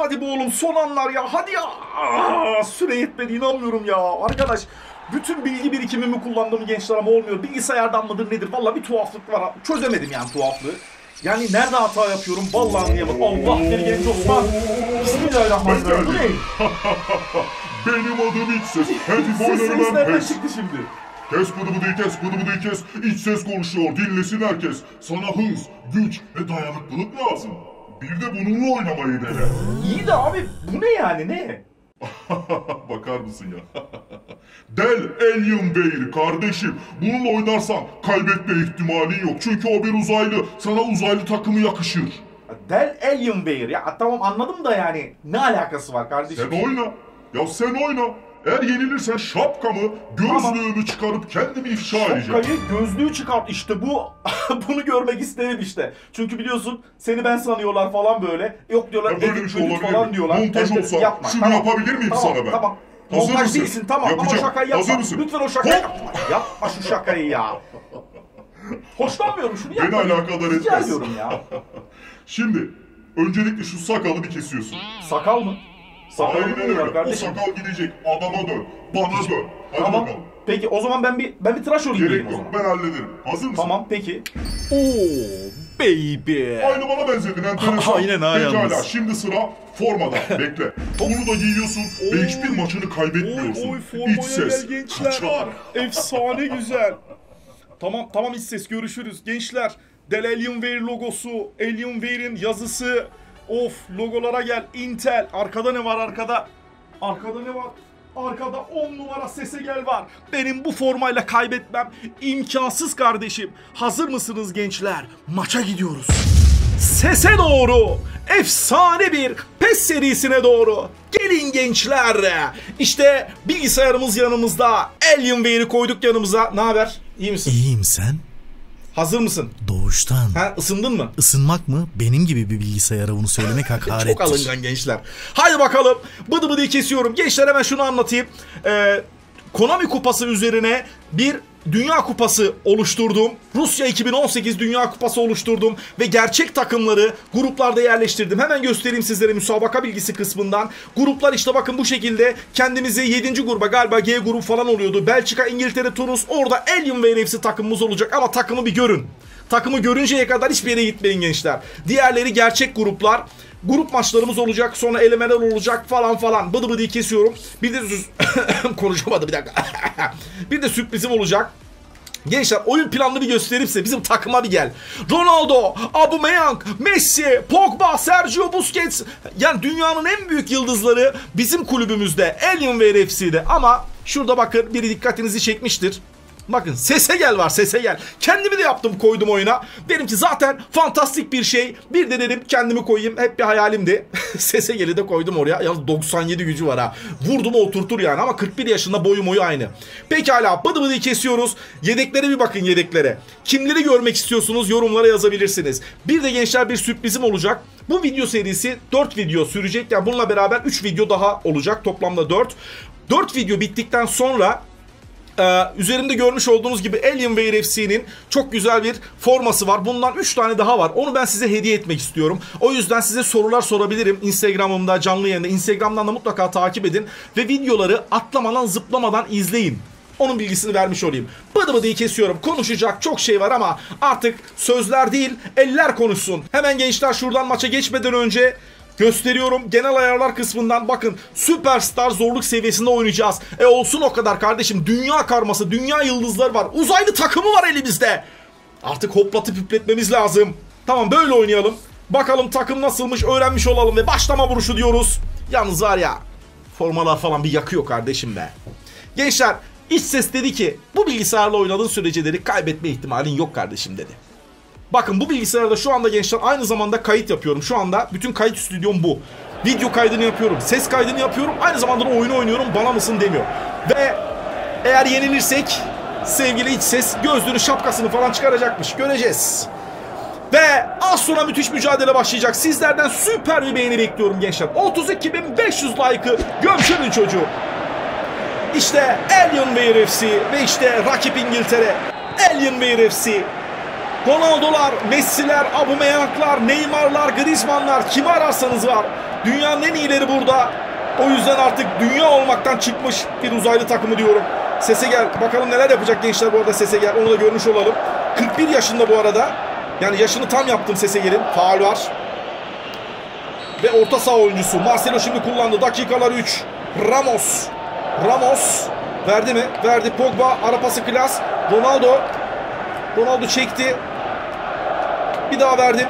Hadi bu oğlum son anlar ya. Hadi ya. Aa, süre yetmedi inanmıyorum ya. Arkadaş bütün bilgi birikimimi kullandığım gençler ama olmuyor. Bilgisayardan mıdır nedir? Vallahi bir tuhaflık var. Çözemedim yani tuhaflığı. Yani nerede hata yapıyorum? Vallahi anlayamadım. Allah bir genç Osman. Bismillahirrahmanirrahim. Bu ne? Benim adım iç ses. Ses oynarım nereden çıktı şimdi? Kes bıdı bıdıyı kes bıdı bıdıyı kes. İç ses konuşuyor dinlesin herkes. Sana hız, güç ve dayanıklılık lazım. Bir de bununla oynamayı dene. İyi de abi bu ne yani ne? Bakar mısın ya? Del Alien Bear kardeşim. Bununla oynarsan kaybetme ihtimalin yok. Çünkü o bir uzaylı. Sana uzaylı takımı yakışır. Del Alienware ya tamam anladım da yani ne alakası var kardeşim? Sen oyna. Ya sen oyna. Eğer yenilirsen şapkamı, gözlüğümü çıkarıp kendimi ifşa edeceğim. Şapkayı gözlüğü çıkart işte bu bunu görmek isterim işte. Çünkü biliyorsun seni ben sanıyorlar falan böyle. Yok diyorlar Ya böyle edit, bir şey olabilir falan mi? diyorlar. Montaj Evet, olsa yapma, şunu tamam. yapabilir miyim Tamam, sana ben? Tamam. Hazır Montaj mısın? değilsin tamam ama Yapacağım. şakayı yapma. Hazır mısın? Lütfen o şakayı Hop! yapma. Yapma şu şakayı ya. Hoşlanmıyorum şunu Beni yapma. alakadar Rica etmez. ediyorum ya. Şimdi öncelikle şu sakalı bir kesiyorsun. Sakal mı? Sakal Aynen mı öyle. O kardeşim? sakal gidecek. Adama dön. Bana dön. Hadi Tamam. bakalım. Peki o zaman ben bir ben bir tıraş olayım Gerek diyeyim o yok. zaman. Ben hallederim. Hazır mısın? Tamam peki. Oo baby. Aynı bana benzedin enteresan. Aynen ha Pekala yalnız. şimdi sıra formada. Bekle. Bunu da giyiyorsun ve hiçbir maçını kaybetmiyorsun. Oy, oy, formaya İç ses. gel gençler. Kaçar. Efsane güzel. Tamam tamam iç ses görüşürüz. Gençler Del Alienware logosu, Alienware'in yazısı. Of logolara gel. Intel. Arkada ne var arkada? Arkada ne var? Arkada 10 numara sese gel var. Benim bu formayla kaybetmem imkansız kardeşim. Hazır mısınız gençler? Maça gidiyoruz. Sese doğru. Efsane bir PES serisine doğru. Gelin gençler. İşte bilgisayarımız yanımızda. Alienware'i koyduk yanımıza. Ne haber? İyi misin? İyiyim sen. Hazır mısın? Doğuştan. Ha ısındın mı? Isınmak mı? Benim gibi bir bilgisayara bunu söylemek hakarettir. Çok alıngan gençler. Haydi bakalım. Bıdı bıdı kesiyorum. Gençler hemen şunu anlatayım. Ee, Konami kupası üzerine bir Dünya Kupası oluşturdum. Rusya 2018 Dünya Kupası oluşturdum ve gerçek takımları gruplarda yerleştirdim. Hemen göstereyim sizlere müsabaka bilgisi kısmından. Gruplar işte bakın bu şekilde kendimizi 7. gruba galiba G grubu falan oluyordu. Belçika, İngiltere, Tunus orada Alien ve NFC takımımız olacak ama takımı bir görün. Takımı görünceye kadar hiçbir yere gitmeyin gençler. Diğerleri gerçek gruplar. Grup maçlarımız olacak. Sonra elemeler olacak falan falan. Bıdı bıdı kesiyorum. Bir de konuşamadı bir dakika. bir de sürprizim olacak. Gençler oyun planını bir gösterip size bizim takıma bir gel. Ronaldo, Aubameyang, Messi, Pogba, Sergio Busquets. Yani dünyanın en büyük yıldızları bizim kulübümüzde. Alienware FC'de. Ama şurada bakın biri dikkatinizi çekmiştir. Bakın sese gel var sese gel. Kendimi de yaptım koydum oyuna. Benimki zaten fantastik bir şey. Bir de dedim kendimi koyayım. Hep bir hayalimdi. sese geli de koydum oraya. Yalnız 97 gücü var ha. Vurdum oturtur yani ama 41 yaşında boyu moyu aynı. Pekala bıdı bıdı kesiyoruz. Yedeklere bir bakın yedeklere. Kimleri görmek istiyorsunuz yorumlara yazabilirsiniz. Bir de gençler bir sürprizim olacak. Bu video serisi 4 video sürecek. Yani bununla beraber 3 video daha olacak. Toplamda 4. 4 video bittikten sonra ee, üzerimde görmüş olduğunuz gibi Alienware FC'nin çok güzel bir forması var. Bundan 3 tane daha var. Onu ben size hediye etmek istiyorum. O yüzden size sorular sorabilirim. Instagram'ımda canlı yayında. Instagram'dan da mutlaka takip edin. Ve videoları atlamadan zıplamadan izleyin. Onun bilgisini vermiş olayım. Bıdı bıdıyı kesiyorum. Konuşacak çok şey var ama artık sözler değil eller konuşsun. Hemen gençler şuradan maça geçmeden önce Gösteriyorum genel ayarlar kısmından bakın süperstar zorluk seviyesinde oynayacağız. E olsun o kadar kardeşim dünya karması dünya yıldızları var uzaylı takımı var elimizde. Artık hoplatıp hüpletmemiz lazım. Tamam böyle oynayalım. Bakalım takım nasılmış öğrenmiş olalım ve başlama vuruşu diyoruz. Yalnız var ya formalar falan bir yakıyor kardeşim be. Gençler iç ses dedi ki bu bilgisayarla oynadığın sürece dedi kaybetme ihtimalin yok kardeşim dedi. Bakın bu bilgisayarda şu anda gençler aynı zamanda kayıt yapıyorum. Şu anda bütün kayıt stüdyom bu. Video kaydını yapıyorum, ses kaydını yapıyorum. Aynı zamanda da oyunu oynuyorum bana mısın demiyor. Ve eğer yenilirsek sevgili iç ses gözlüğünü şapkasını falan çıkaracakmış. Göreceğiz. Ve az sonra müthiş mücadele başlayacak. Sizlerden süper bir beğeni bekliyorum gençler. 32.500 like'ı gömçürün çocuğu. İşte Alienware FC ve işte rakip İngiltere. Alienware FC Ronaldo'lar, Messi'ler, Aubameyang'lar, Neymar'lar, Griezmann'lar kimi ararsanız var. Dünyanın en iyileri burada. O yüzden artık dünya olmaktan çıkmış bir uzaylı takımı diyorum. Sese gel. Bakalım neler yapacak gençler bu arada Sese gel. Onu da görmüş olalım. 41 yaşında bu arada. Yani yaşını tam yaptım Sese gelin. Faal var. Ve orta saha oyuncusu. Marcelo şimdi kullandı. Dakikalar 3. Ramos. Ramos. Verdi mi? Verdi. Pogba. Ara pası klas. Ronaldo. Ronaldo çekti. Bir daha verdim.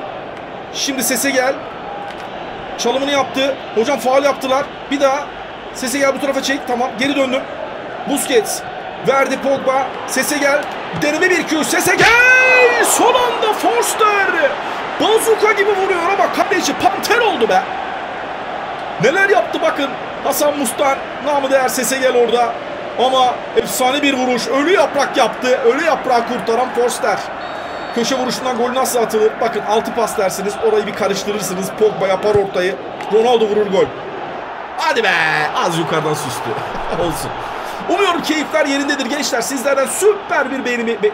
Şimdi sese gel. Çalımını yaptı. Hocam faal yaptılar. Bir daha. Sese gel bu tarafa çek. Tamam. Geri döndüm. Busquets. Verdi Pogba. Sese gel. Deneme bir Q. Sese gel. Son anda Forster. Bazuka gibi vuruyor ama kaleci panter oldu be. Neler yaptı bakın. Hasan Mustan namı değer sese gel orada. Ama efsane bir vuruş. Ölü yaprak yaptı. Ölü yaprağı kurtaran Forster. Köşe vuruşundan gol nasıl atılır? Bakın altı pas dersiniz. Orayı bir karıştırırsınız. Pogba yapar ortayı. Ronaldo vurur gol. Hadi be. Az yukarıdan süstü. Olsun. Umuyorum keyifler yerindedir gençler. Sizlerden süper bir beğeni... Be,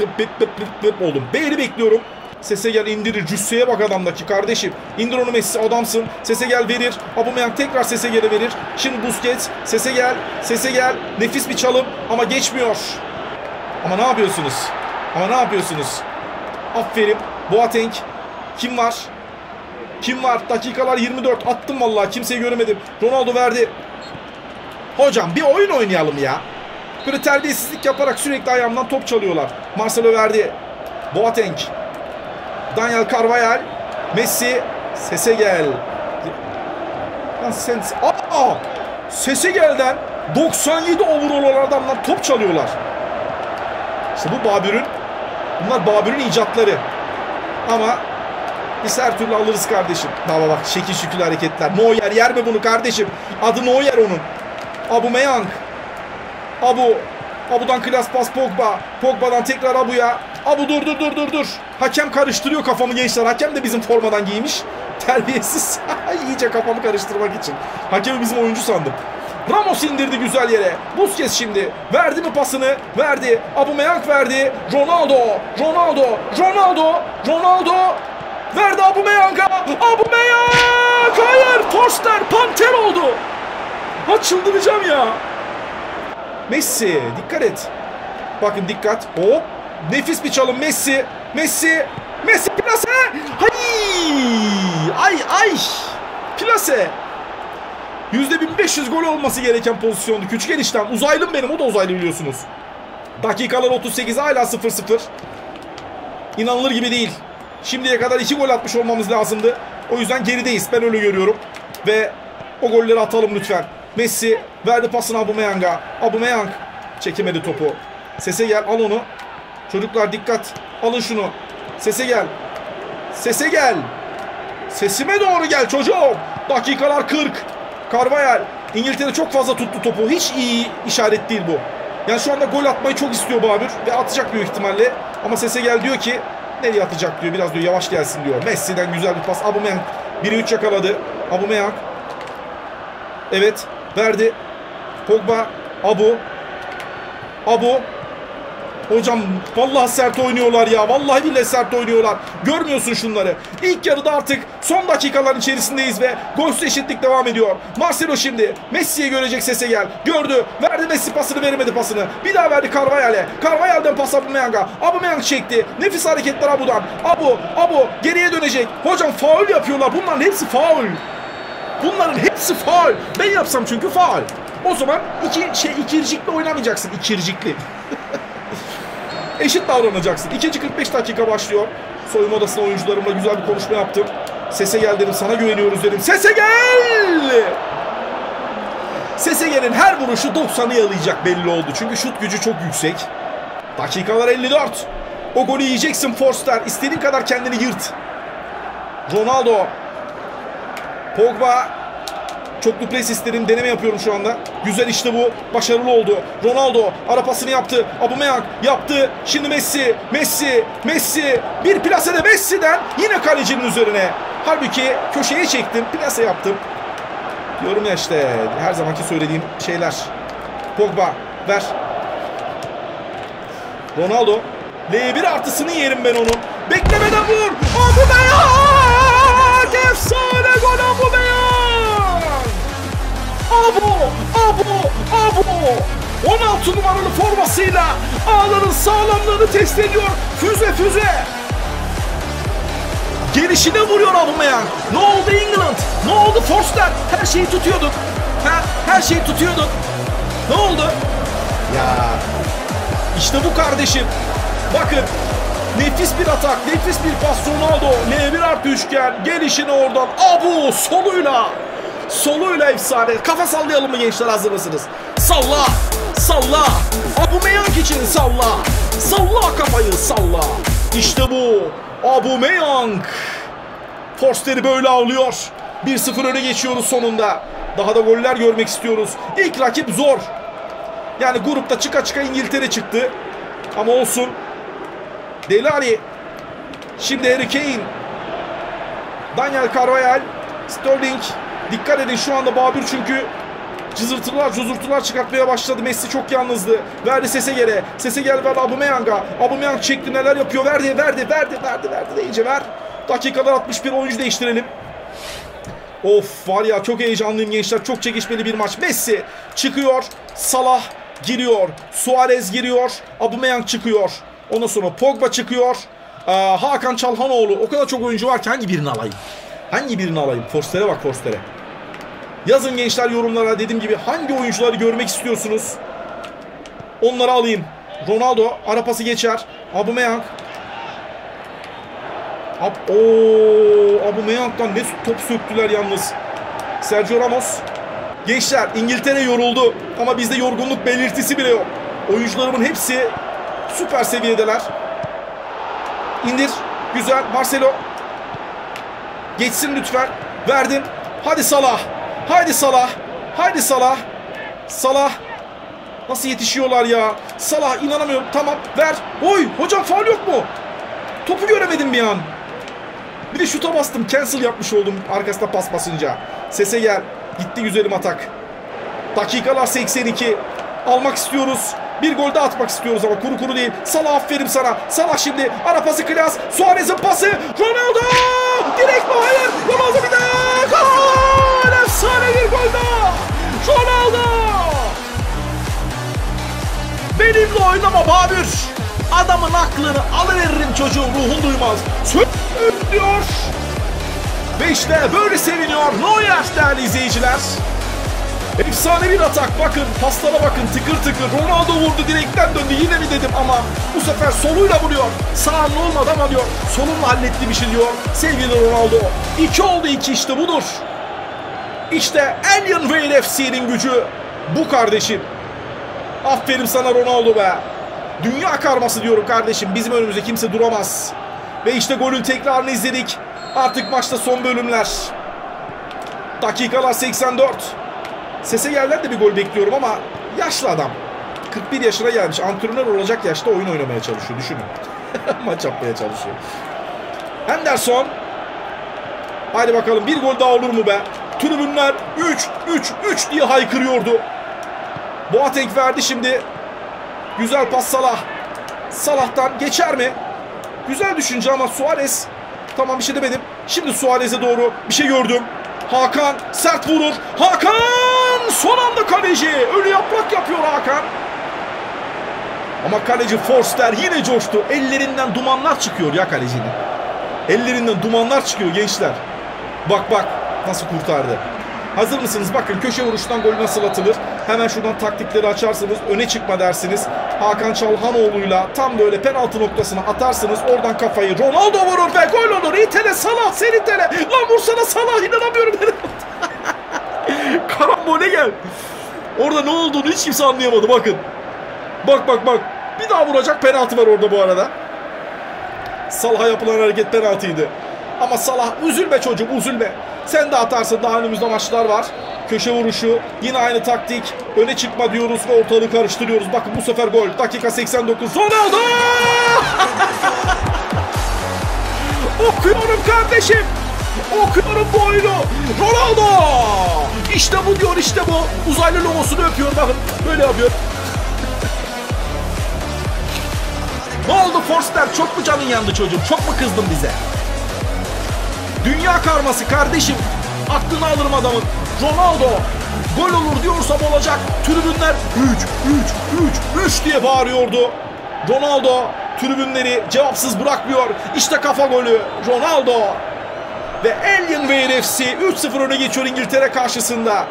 bip, bip, bip, bip, bip oldum. Beğeni bekliyorum. Sese gel indirir. Cüsseye bak adamdaki kardeşim. İndir onu Messi adamsın. Sese gel verir. Aubameyang tekrar Sese gele verir. Şimdi Busquets. Sese gel. Sese gel. Nefis bir çalım ama geçmiyor. Ama ne yapıyorsunuz? Ama ne yapıyorsunuz? Aferin. Boateng. Kim var? Kim var? Dakikalar 24. Attım vallahi. Kimseyi göremedim. Ronaldo verdi. Hocam bir oyun oynayalım ya. Böyle terbiyesizlik yaparak sürekli ayağımdan top çalıyorlar. Marcelo verdi. Boateng. Daniel Carvajal. Messi. Sese gel. Lan sen... Aa! Sese gelden 97 overall olan adamlar top çalıyorlar. İşte bu Babür'ün bunlar Babür'ün icatları. Ama biz her türlü alırız kardeşim. Baba bak şekil şükür hareketler. Neuer yer mi bunu kardeşim? Adı Neuer onun. Aubameyang. Abu. Abu'dan klas pas Pogba. Pogba'dan tekrar Abu'ya. Abu dur dur dur dur dur. Hakem karıştırıyor kafamı gençler. Hakem de bizim formadan giymiş. Terbiyesiz. İyice kafamı karıştırmak için. Hakemi bizim oyuncu sandım. Ramos indirdi güzel yere. Busquets şimdi. Verdi mi pasını? Verdi. Aubameyang verdi. Ronaldo. Ronaldo. Ronaldo. Ronaldo. Verdi Aubameyang'a. Aubameyang! Hayır! Forster panter oldu. Ha çıldıracağım ya. Messi. Dikkat et. Bakın dikkat. Hop. Nefis bir çalım Messi. Messi. Messi plase. Hay! Ay ay. Plase. %1500 gol olması gereken pozisyondu. Küçük enişten. Uzaylım benim. O da uzaylı biliyorsunuz. Dakikalar 38 hala 0-0. İnanılır gibi değil. Şimdiye kadar 2 gol atmış olmamız lazımdı. O yüzden gerideyiz. Ben öyle görüyorum. Ve o golleri atalım lütfen. Messi verdi pasını Aubameyang'a. Aubameyang çekemedi topu. Sese gel al onu. Çocuklar dikkat. Alın şunu. Sese gel. Sese gel. Sesime doğru gel çocuğum. Dakikalar 40. Carvajal. İngiltere çok fazla tuttu topu. Hiç iyi işaret değil bu. Yani şu anda gol atmayı çok istiyor Babür. Ve atacak büyük ihtimalle. Ama sese gel diyor ki nereye atacak diyor. Biraz diyor yavaş gelsin diyor. Messi'den güzel bir pas. Aubameyang 1'i 3 yakaladı. Aubameyang. Evet. Verdi. Pogba. Abu. Abu. Hocam vallahi sert oynuyorlar ya. Vallahi bile sert oynuyorlar. Görmüyorsun şunları. İlk yarıda artık son dakikaların içerisindeyiz ve golsüz eşitlik devam ediyor. Marcelo şimdi Messi'ye görecek sese gel. Gördü. Verdi Messi pasını veremedi pasını. Bir daha verdi Carvajal'e. Carvajal'den pas Aubameyang'a. Aubameyang çekti. Nefis hareketler Abu'dan. Abu, Abu geriye dönecek. Hocam faul yapıyorlar. Bunların hepsi faul. Bunların hepsi faul. Ben yapsam çünkü faul. O zaman iki şey ikircikli oynamayacaksın. İkircikli. Eşit davranacaksın. İkinci 45 dakika başlıyor. Soyunma odasına oyuncularımla güzel bir konuşma yaptım. Sese gel dedim. Sana güveniyoruz dedim. Sese gel! Sese gelin her vuruşu 90'ı yalayacak belli oldu. Çünkü şut gücü çok yüksek. Dakikalar 54. O golü yiyeceksin Forster. İstediğin kadar kendini yırt. Ronaldo. Pogba. Çoklu pres istedim. Deneme yapıyorum şu anda. Güzel işte bu. Başarılı oldu. Ronaldo ara pasını yaptı. Aubameyang yaptı. Şimdi Messi. Messi. Messi. Bir plase de Messi'den yine kalecinin üzerine. Halbuki köşeye çektim. Plase yaptım. Diyorum ya işte her zamanki söylediğim şeyler. Pogba ver. Ronaldo. L1 artısını yerim ben onun. Beklemeden vur. Aubameyang! Efsane gol Aubameyang! Abo! Abo! Abo! 16 numaralı formasıyla ağların sağlamlığını test ediyor. Füze füze. Gelişine vuruyor Aubameyang. Ne oldu England? Ne oldu Forster? Her şeyi tutuyorduk. Ha? Her şeyi tutuyorduk. Ne oldu? Ya işte bu kardeşim. Bakın nefis bir atak, nefis bir pas Ronaldo. L1 artı üçgen. Gelişine oradan. Abu soluyla. Soluyla efsane. Kafa sallayalım mı gençler hazır mısınız? Salla. Salla. Aubameyang için salla. Salla kafayı salla. İşte bu. Aubameyang. Forster'i böyle avlıyor. 1-0 öne geçiyoruz sonunda. Daha da goller görmek istiyoruz. İlk rakip zor. Yani grupta çıka çıka İngiltere çıktı. Ama olsun. Delali. Şimdi Harry Kane. Daniel Carvajal. Sterling. Dikkat edin şu anda Babür çünkü cızırtılar cuzurtular çıkartmaya başladı. Messi çok yalnızdı. Verdi sese gele. Sese gel verdi Aubameyang'a. Aubameyang çekti neler yapıyor. Verdi verdi verdi verdi verdi de iyice ver. Dakikalar 61 oyuncu değiştirelim. Of var ya çok heyecanlıyım gençler. Çok çekişmeli bir maç. Messi çıkıyor. Salah giriyor. Suarez giriyor. Aubameyang çıkıyor. Ondan sonra Pogba çıkıyor. Ee, Hakan Çalhanoğlu. O kadar çok oyuncu var ki hangi birini alayım? Hangi birini alayım? Forster'e bak Forster'e. Yazın gençler yorumlara dediğim gibi hangi oyuncuları görmek istiyorsunuz? Onları alayım. Ronaldo ara pası geçer. Aubameyang. Ab Oo, Aubameyang'dan ne top söktüler yalnız. Sergio Ramos. Gençler İngiltere yoruldu ama bizde yorgunluk belirtisi bile yok. Oyuncularımın hepsi süper seviyedeler. İndir. Güzel. Marcelo. Geçsin lütfen. Verdim. Hadi Salah. Hadi Salah. Hadi Salah. Salah. Nasıl yetişiyorlar ya? Salah inanamıyorum. Tamam ver. Oy hocam faul yok mu? Topu göremedim bir an. Bir de şuta bastım. Cancel yapmış oldum arkasında pas basınca. Sese gel. Gitti güzelim atak. Dakikalar 82. Almak istiyoruz. Bir gol daha atmak istiyoruz ama kuru kuru değil. Salah aferin sana. Salah şimdi ara pası klas. Suarez'in pası. Ronaldo! Oynama Babür. Adamın aklını alıveririm çocuğum ruhun duymaz. Sön diyor. Ve işte böyle seviniyor. Neuer değerli izleyiciler. Efsane bir atak. Bakın paslara bakın. Tıkır tıkır. Ronaldo vurdu direkten döndü. Yine mi dedim ama bu sefer soluyla vuruyor. Sağınla olmadı ama diyor solunla halletti bir şey diyor sevgili Ronaldo. 2 oldu 2 işte budur. İşte Alien Whale FC'nin gücü bu kardeşim aferin sana Ronaldo be dünya karması diyorum kardeşim bizim önümüzde kimse duramaz ve işte golün tekrarını izledik artık maçta son bölümler dakikalar 84 Sese yerler de bir gol bekliyorum ama yaşlı adam. 41 yaşına gelmiş. Antrenör olacak yaşta oyun oynamaya çalışıyor. Düşünün. Maç yapmaya çalışıyor. Henderson. Haydi bakalım bir gol daha olur mu be? Tribünler 3 3 3 diye haykırıyordu. Boateng verdi şimdi. Güzel pas Salah. Salah'tan geçer mi? Güzel düşünce ama Suarez. Tamam bir şey demedim. Şimdi Suarez'e doğru bir şey gördüm. Hakan sert vurur. Hakan son anda kaleci. Ölü yaprak yapıyor Hakan. Ama kaleci Forster yine coştu. Ellerinden dumanlar çıkıyor ya kalecinin. Ellerinden dumanlar çıkıyor gençler. Bak bak nasıl kurtardı. Hazır mısınız? Bakın köşe vuruştan gol nasıl atılır? Hemen şuradan taktikleri açarsınız. Öne çıkma dersiniz. Hakan Çalhanoğlu'yla tam böyle penaltı noktasına atarsınız. Oradan kafayı Ronaldo vurur ve gol olur. İtele Salah sen itele. Lan vursana Salah inanamıyorum. Karambole gel. Orada ne olduğunu hiç kimse anlayamadı bakın. Bak bak bak. Bir daha vuracak penaltı var orada bu arada. Salah'a yapılan hareket penaltıydı. Ama Salah üzülme çocuğum üzülme. Sen de atarsın daha önümüzde maçlar var. Köşe vuruşu yine aynı taktik. Öne çıkma diyoruz ve ortalığı karıştırıyoruz. Bakın bu sefer gol. Dakika 89. Ronaldo! Okuyorum kardeşim. Okuyorum bu oyunu. Ronaldo! İşte bu diyor işte bu. Uzaylı logosunu öpüyor bakın. Böyle yapıyor. Ne oldu Forster? Çok mu canın yandı çocuğum? Çok mu kızdın bize? Dünya karması kardeşim. Aklını alırım adamın. Ronaldo. Gol olur diyorsam olacak. Tribünler 3, 3, 3, 3 diye bağırıyordu. Ronaldo tribünleri cevapsız bırakmıyor. İşte kafa golü. Ronaldo. Ve Alienware FC 3-0 öne geçiyor İngiltere karşısında.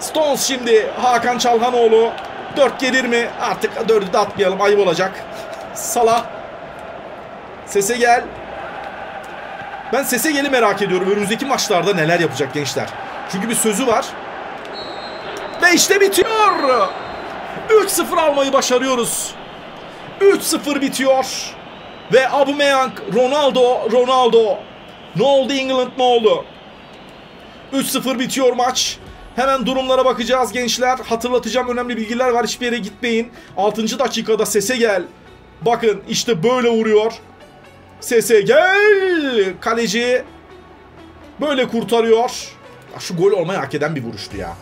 Stones şimdi Hakan Çalhanoğlu. 4 gelir mi? Artık 4'ü de atmayalım ayıp olacak. Salah. Sese gel. Ben Sese gel'i merak ediyorum. Önümüzdeki maçlarda neler yapacak gençler. Çünkü bir sözü var. Ve işte bitiyor. 3-0 almayı başarıyoruz. 3-0 bitiyor. Ve Aubameyang, Ronaldo, Ronaldo. Ne oldu England ne oldu? 3-0 bitiyor maç. Hemen durumlara bakacağız gençler. Hatırlatacağım önemli bilgiler var. Hiçbir yere gitmeyin. 6. dakikada sese gel. Bakın işte böyle vuruyor. Sese gel. Kaleci böyle kurtarıyor. Şu gol olmayı hak eden bir vuruştu ya.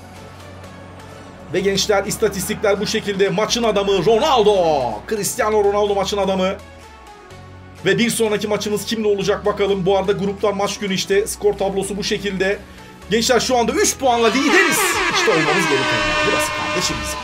Ve gençler istatistikler bu şekilde. Maçın adamı Ronaldo. Cristiano Ronaldo maçın adamı. Ve bir sonraki maçımız kimle olacak bakalım. Bu arada gruplar maç günü işte skor tablosu bu şekilde. Gençler şu anda 3 puanla lideriz. İşte olmamız gereken yer burası kardeşim bizim.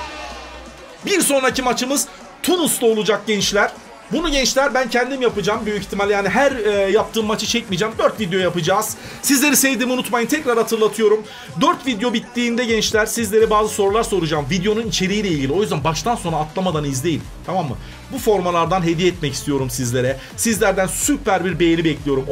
Bir sonraki maçımız Tunus'ta olacak gençler. Bunu gençler ben kendim yapacağım büyük ihtimal yani her e, yaptığım maçı çekmeyeceğim. 4 video yapacağız. Sizleri sevdiğimi unutmayın tekrar hatırlatıyorum. 4 video bittiğinde gençler sizlere bazı sorular soracağım. Videonun içeriğiyle ilgili. O yüzden baştan sona atlamadan izleyin. Tamam mı? Bu formalardan hediye etmek istiyorum sizlere. Sizlerden süper bir beğeni bekliyorum.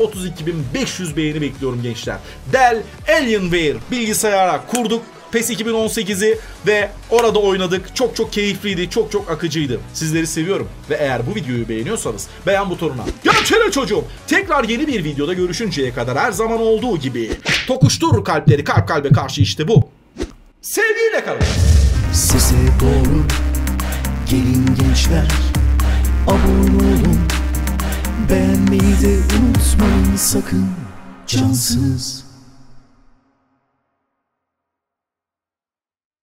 32.500 beğeni bekliyorum gençler. Dell Alienware bilgisayara kurduk. PES 2018'i ve orada oynadık. Çok çok keyifliydi, çok çok akıcıydı. Sizleri seviyorum ve eğer bu videoyu beğeniyorsanız beğen butonuna göçene çocuğum. Tekrar yeni bir videoda görüşünceye kadar her zaman olduğu gibi tokuştur kalpleri kalp kalbe karşı işte bu. Sevgiyle kalın. Sese doğru gelin gençler Abone olun Beğenmeyi de unutmayın sakın Cansız